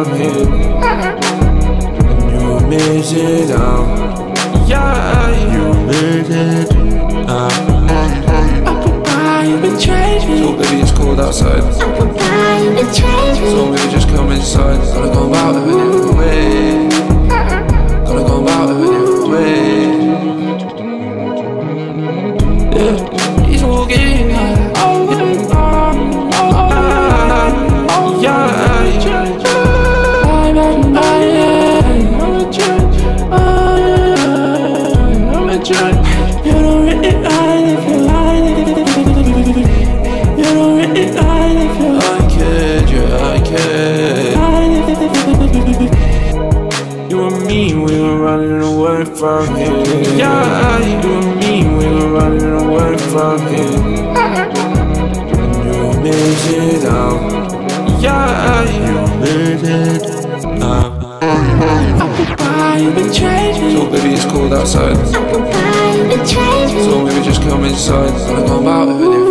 I'm here And you made it out Yeah, you made it. Out I could buy and trade me. So baby, it's cold outside. I could buy and trade me. So maybe just come inside. Gonna go out and away You don't really lie if you lie. You don't really lie if you I kid, yeah, I kid. You and me, we were running away from here. Yeah, You and me, we were running away from here. And you made it out. yeah, you Made it out. Apple pie, you've cold outside. Apple pie, you've been changing. So maybe just come inside. Go about different